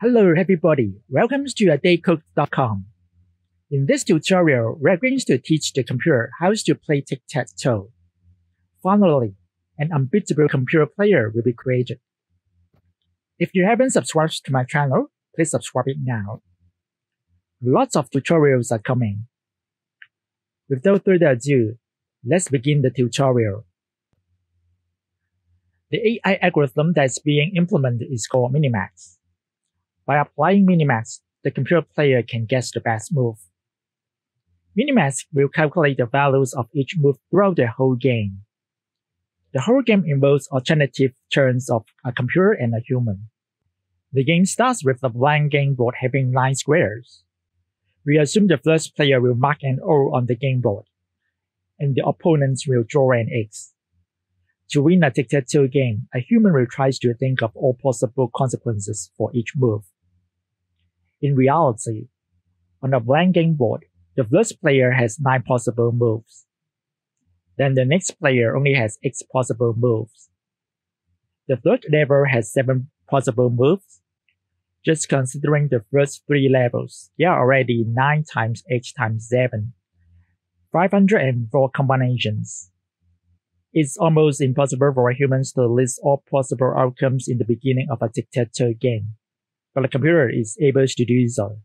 Hello everybody, welcome to adaycode.com. In this tutorial, we're going to teach the computer how to play tic-tac-toe. Finally, an unbeatable computer player will be created. If you haven't subscribed to my channel, please subscribe it now. Lots of tutorials are coming. Without further ado, let's begin the tutorial. The AI algorithm that's being implemented is called Minimax. By applying Minimax, the computer player can guess the best move. Minimax will calculate the values of each move throughout the whole game. The whole game involves alternative turns of a computer and a human. The game starts with the blank game board having nine squares. We assume the first player will mark an O on the game board, and the opponents will draw an X. To win a tic-tac-toe game, a human will try to think of all possible consequences for each move. In reality, on a blank game board, the first player has 9 possible moves. Then the next player only has 8 possible moves. The third level has 7 possible moves. Just considering the first 3 levels, there are already 9 times 8 times 7. 504 combinations. It's almost impossible for humans to list all possible outcomes in the beginning of a tic-tac-toe game, but the computer is able to do so.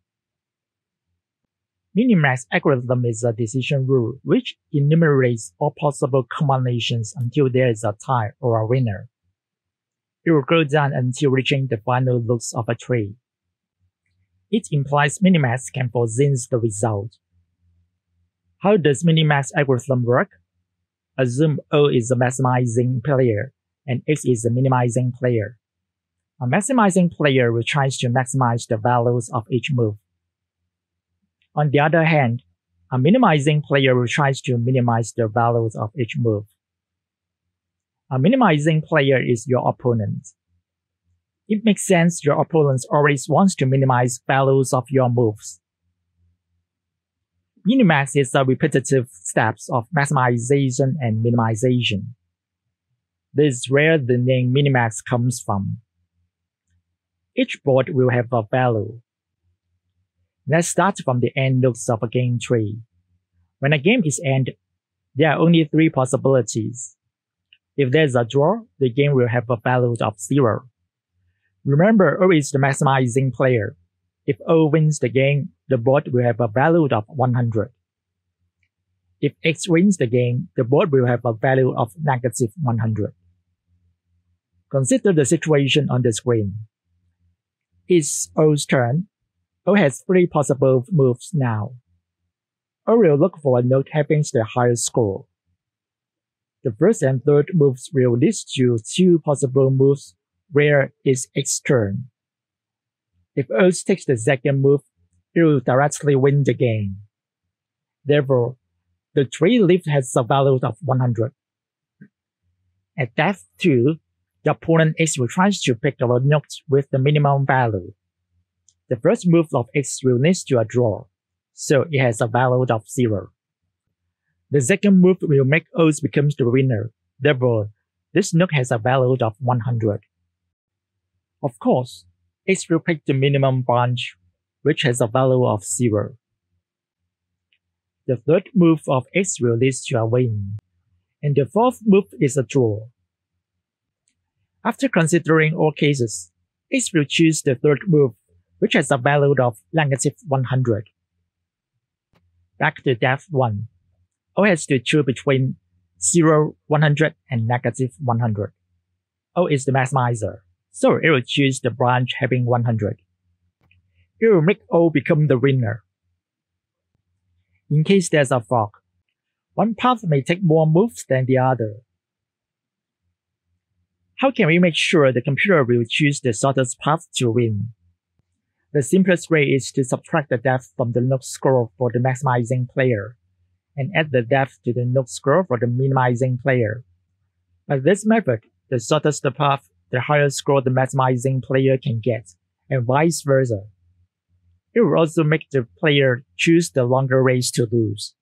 Minimax algorithm is a decision rule which enumerates all possible combinations until there is a tie or a winner. It will go down until reaching the final looks of a tree. It implies Minimax can foresee the result. How does Minimax algorithm work? Assume O is a maximizing player and X is a minimizing player. A maximizing player will try to maximize the values of each move. On the other hand, a minimizing player will try to minimize the values of each move. A minimizing player is your opponent. It makes sense your opponent always wants to minimize values of your moves. Minimax is the repetitive steps of maximization and minimization. This is where the name Minimax comes from. Each board will have a value. Let's start from the end nodes of a game tree. When a game is ended, there are only three possibilities. If there's a draw, the game will have a value of zero. Remember, O is the maximizing player. If O wins the game, the board will have a value of 100. If X wins the game, the board will have a value of negative 100. Consider the situation on the screen. It's O's turn O has three possible moves now. O will look for a node having the highest score. The first and third moves will lead to two possible moves where it's X's turn. If O takes the second move, it will directly win the game. Therefore, the tree leaf has a value of 100. At depth 2, the opponent X will try to pick a node with the minimum value. The first move of X will lead to a draw, so it has a value of 0. The second move will make O's becomes the winner, therefore, this node has a value of 100. Of course, X will pick the minimum branch, which has a value of 0. The third move of X will lead to a win, and the fourth move is a draw. After considering all cases, X will choose the third move which has a value of negative 100. Back to depth 1. O has to choose between 0, 100, and negative 100. O is the maximizer, so it will choose the branch having 100. It will make O become the winner. In case there's a fork, one path may take more moves than the other. How can we make sure the computer will choose the shortest path to win? The simplest way is to subtract the depth from the node score for the maximizing player, and add the depth to the node score for the minimizing player. By this method, the shortest the path, the higher score the maximizing player can get, and vice versa. It will also make the player choose the longer ways to lose.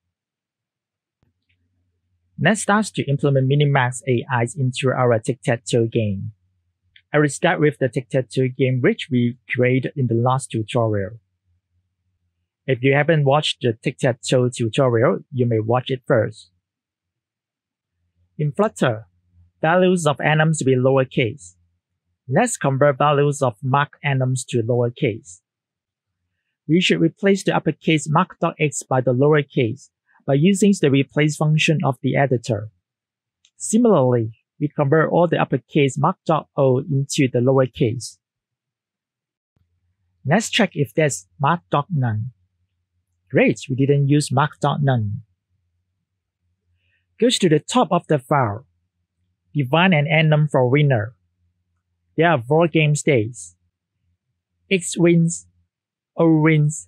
Let's start to implement Minimax AIs into our tic-tac-toe game. I will start with the tic-tac-toe game which we created in the last tutorial. If you haven't watched the tic-tac-toe tutorial, you may watch it first. In Flutter, values of enums will be lowercase. Let's convert values of mark enums to lowercase. We should replace the uppercase mark.x by the lowercase by using the replace function of the editor. Similarly, we convert all the uppercase mark.o into the lowercase. Let's check if there's mark.none. Great, we didn't use mark.none. Go to the top of the file. Define an enum for winner. There are four game states. X wins, O wins.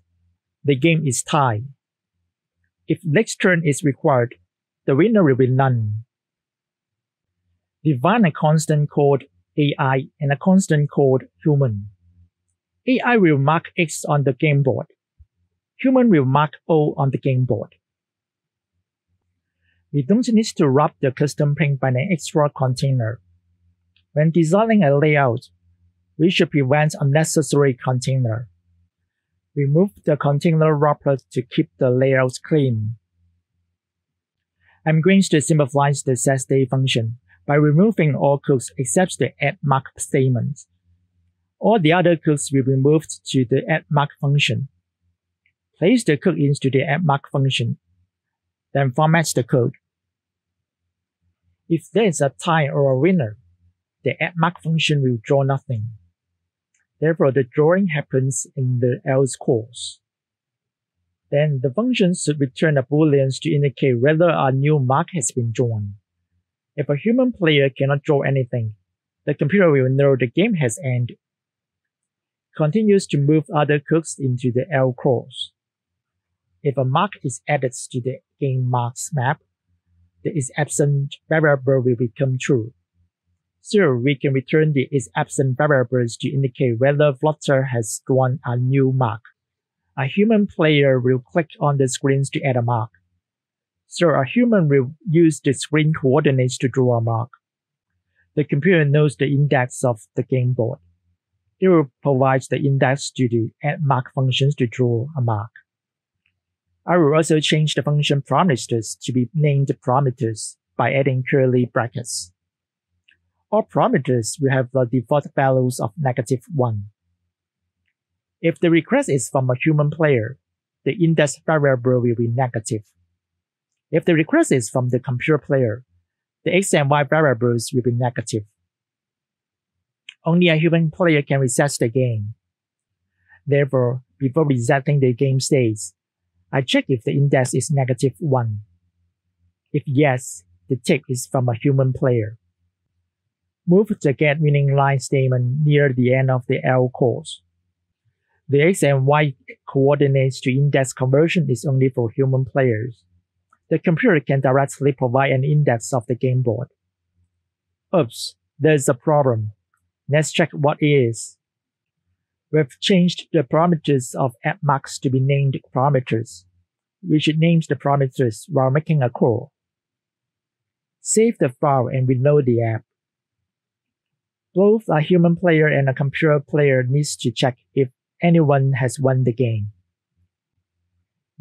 The game is tied. If next turn is required, the winner will be none. Define a constant called AI and a constant called human. AI will mark X on the game board. Human will mark O on the game board. We don't need to wrap the CustomPaint by an extra container. When designing a layout, we should prevent unnecessary container. Remove the container wrapper to keep the layout clean. I'm going to simplify the setState function by removing all cooks except the add mark statement. All the other cooks will be moved to the add mark function. Place the cook into the add mark function, then format the code. If there is a tie or a winner, the add mark function will draw nothing. Therefore, the drawing happens in the else clause. Then the function should return a boolean to indicate whether a new mark has been drawn. If a human player cannot draw anything, the computer will know the game has ended. Continues to move other cooks into the else clause. If a mark is added to the game marks map, the is absent variable will become true. So we can return the is absent variables to indicate whether Flutter has drawn a new mark. A human player will click on the screens to add a mark. So a human will use the screen coordinates to draw a mark. The computer knows the index of the game board. It will provide the index to the add mark functions to draw a mark. I will also change the function parameters to be named parameters by adding curly brackets. All parameters will have the default values of negative 1. If the request is from a human player, the index variable will be negative. If the request is from the computer player, the x and y variables will be negative. Only a human player can reset the game. Therefore, before resetting the game states, I check if the index is negative 1. If yes, the tick is from a human player. Move the get winning line statement near the end of the else clause. The x and y coordinates to index conversion is only for human players. The computer can directly provide an index of the game board. Oops, there's a problem. Let's check what it is. We've changed the parameters of marks to be named parameters. We should name the parameters while making a call. Save the file and reload the app. Both a human player and a computer player needs to check if anyone has won the game.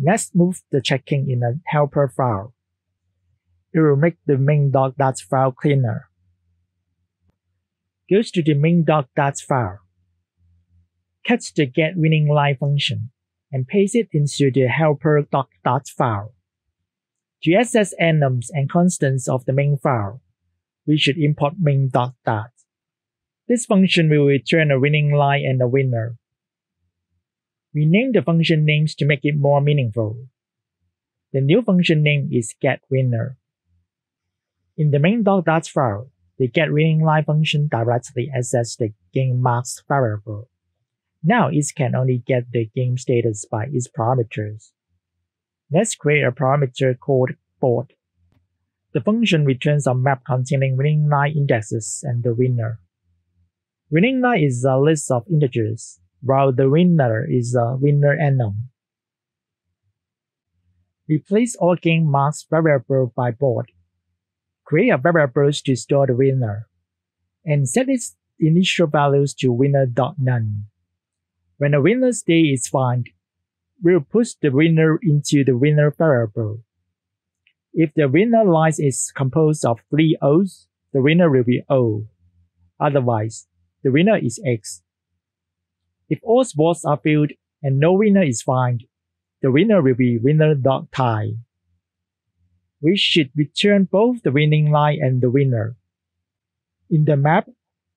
Let's move the checking in a helper file. It will make the main.dart file cleaner. Go to the main.dart file Catch the get winning line function and paste it into the helper.dart file. To access enums and constants of the main file, we should import main.dart. This function will return a winning line and a winner. We name the function names to make it more meaningful. The new function name is getWinner. In the main.dart file, the getWinningLine function directly accesses the game marks variable. Now it can only get the game status by its parameters. Let's create a parameter called board. The function returns a map containing winning line indexes and the winner. Winning is a list of integers, while the winner is a winner enum. Replace all game marks variable by board. Create a variable to store the winner, and set its initial values to winner.none. When a winner state is found, we'll push the winner into the winner variable. If the winner line is composed of three O's, the winner will be O. Otherwise, the winner is X. If all spots are filled and no winner is found, the winner will be winner.tie. We should return both the winning line and the winner. In the map,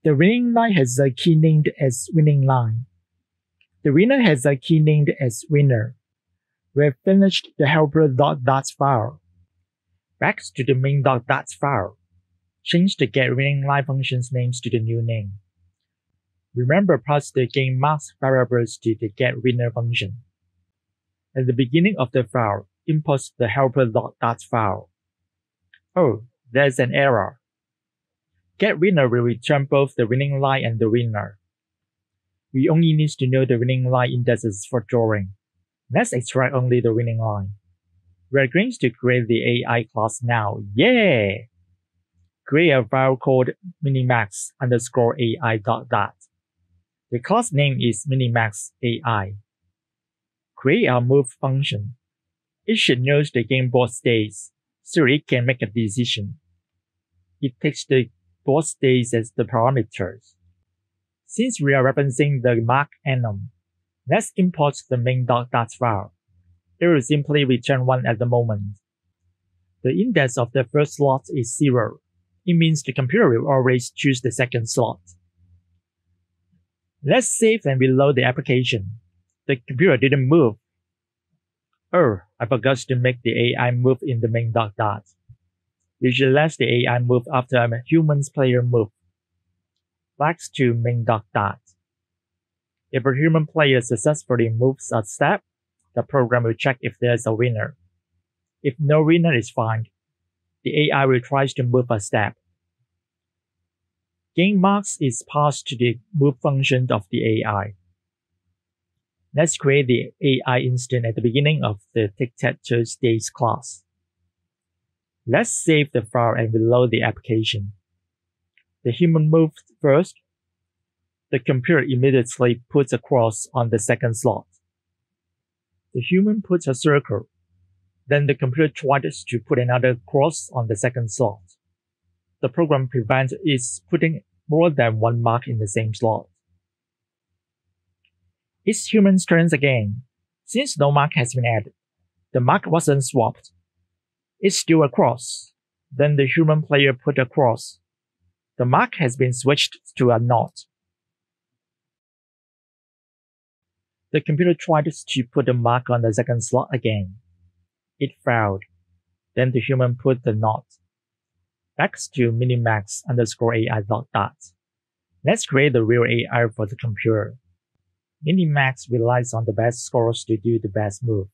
the winning line has a key named as winning line. The winner has a key named as winner. We have finished the helper.darts file. Back to the main.darts file. Change the get winning line function's names to the new name. Remember pass the game marks variables to the getWinner function. At the beginning of the file, import the helper.darts file. Oh, there's an error. GetWinner will return both the winning line and the winner. We only need to know the winning line indices for drawing. Let's extract only the winning line. We're going to create the AI class now. Yeah! create a file called minimax underscore AI dot dart. The class name is minimax AI. Create a move function. It should know the game board states, so it can make a decision. It takes the board states as the parameters. Since we are referencing the mark enum, let's import the main.dart file. It will simply return 1 at the moment. The index of the first slot is 0, it means the computer will always choose the second slot. Let's save and reload the application. The computer didn't move. Oh, I forgot to make the AI move in the main dot dart. Let the AI move after a human's player move. Back to main dot dart. If a human player successfully moves a step, the program will check if there's a winner. If no winner is found, the AI will try to move a step. Game marks is passed to the move function of the AI. Let's create the AI instance at the beginning of the tic-tac-toe stage class. Let's save the file and reload the application. The human moved first. The computer immediately puts a cross on the second slot. The human puts a circle then the computer tries to put another cross on the second slot. The program prevents it putting more than one mark in the same slot. It's human's turn again. Since no mark has been added, the mark wasn't swapped. It's still a cross. Then the human player put a cross. The mark has been switched to a knot. The computer tried to put the mark on the second slot again. It failed. Then the human put the knot. Back to minimax underscore AI dot dart. Let's create the real AI for the computer. Minimax relies on the best scores to do the best move.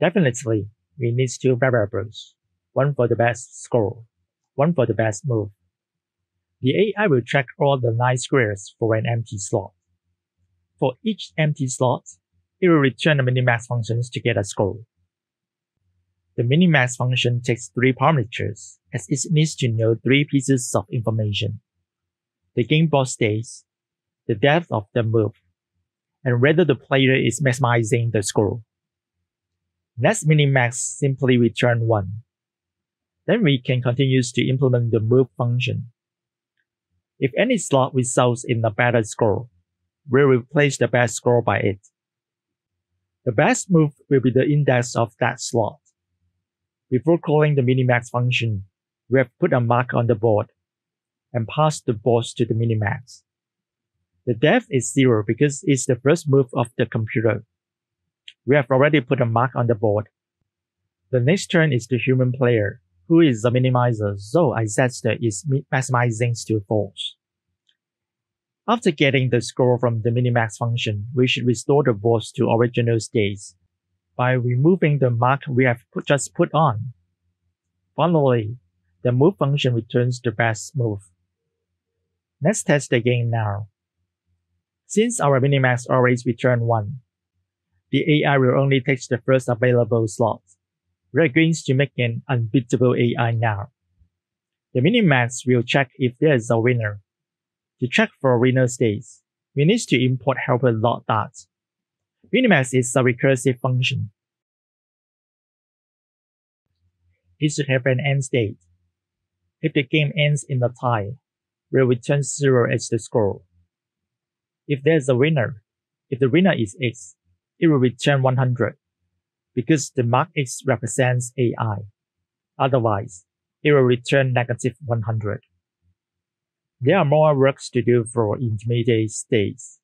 Definitely, we need two variables, one for the best score, one for the best move. The AI will check all the nine squares for an empty slot. For each empty slot, it will return the minimax functions to get a score. The minimax function takes three parameters, as it needs to know three pieces of information. The game board states, the depth of the move, and whether the player is maximizing the score. Let's minimax simply return 1. Then we can continue to implement the move function. If any slot results in a better score, we'll replace the best score by it. The best move will be the index of that slot. Before calling the minimax function, we have put a mark on the board and passed the board to the minimax. The depth is zero because it's the first move of the computer. We have already put a mark on the board. The next turn is the human player, who is the minimizer, so I set the is maximizing to false. After getting the score from the minimax function, we should restore the board to original states by removing the mark we have put, just put on. Finally, the move function returns the best move. Let's test the game now. Since our minimax always return 1, the AI will only take the first available slot. We're going to make an unbeatable AI now. The minimax will check if there is a winner. To check for winner states, we need to import helper log dot. Minimax is a recursive function. It should have an end state. If the game ends in a tie, we'll return 0 as the score. If there's a winner, if the winner is X, it will return 100 because the mark X represents AI. Otherwise, it will return negative 100. There are more works to do for intermediate states.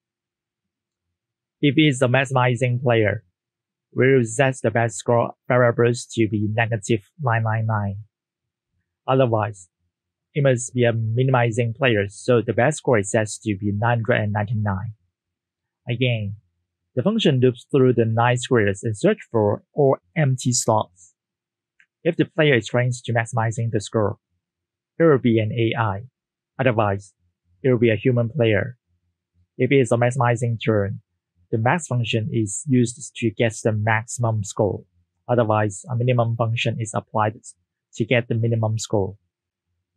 If it's a maximizing player, we will set the best score variables to be negative 999. Otherwise, it must be a minimizing player, so the best score is set to be 999. Again, the function loops through the nine squares and search for all empty slots. If the player is trained to maximizing the score, it will be an AI. Otherwise, it will be a human player. If it is a maximizing turn, the max function is used to get the maximum score. Otherwise, a minimum function is applied to get the minimum score.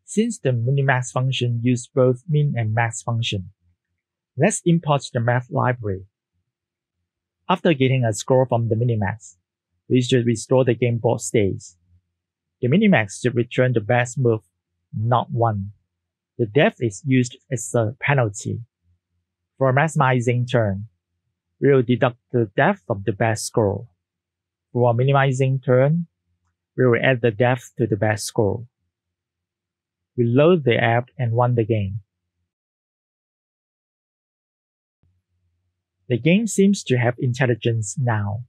Since the minimax function uses both min and max function, let's import the math library. After getting a score from the minimax, we should restore the game board states. The minimax should return the best move, not one. The depth is used as a penalty. For maximizing turn, we will deduct the depth of the best score. For minimizing turn, we will add the depth to the best score. We load the app and run the game. The game seems to have intelligence now.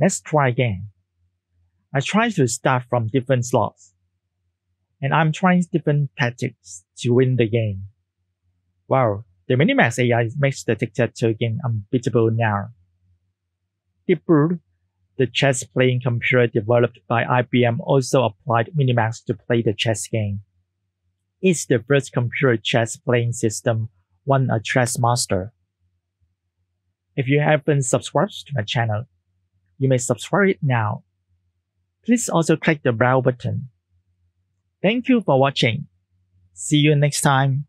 Let's try again. I try to start from different slots and I'm trying different tactics to win the game. Wow, the Minimax AI makes the tic-tac-toe game unbeatable now. Deep Blue, the chess playing computer developed by IBM also applied Minimax to play the chess game. It's the first computer chess playing system won a chess master. If you haven't subscribed to my channel, you may subscribe it now. Please also click the bell button Thank you for watching. See you next time.